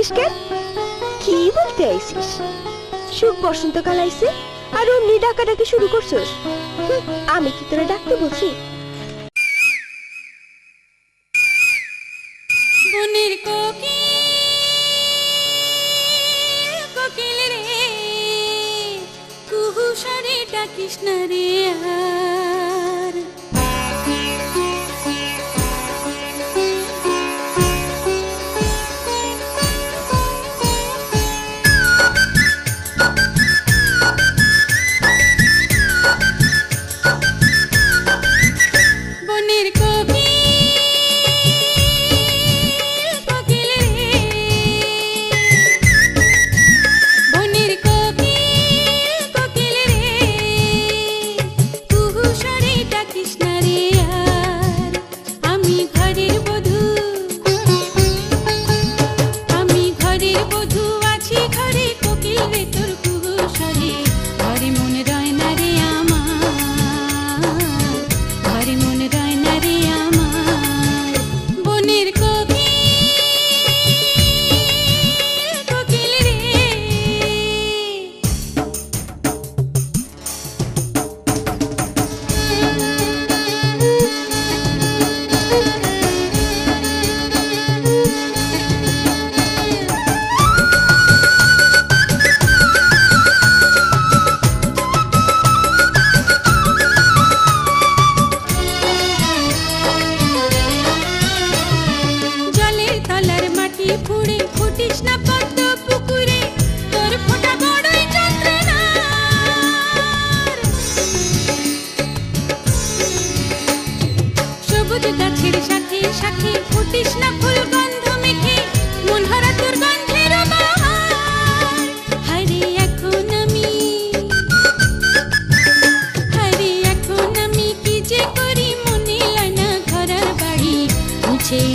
বলতিস কি বলতে আইছিস? সুখ বসন্তকাল আইছে, আর অমনি ডাকাডাকি শুরু করছস। আমি কি তোরা ডাকতে বলছি? বনের কোকিল কোকিল রে কুহুসারে ডাকিস না রে আ তৃষ্ণা ফুল গন্ধ মেখে, মন হরা তোর গন্ধের বাহার হারে এখন আমি। হারে এখন আমি কি যে করি মনে লানা ঘরা বাড়ি মুছেই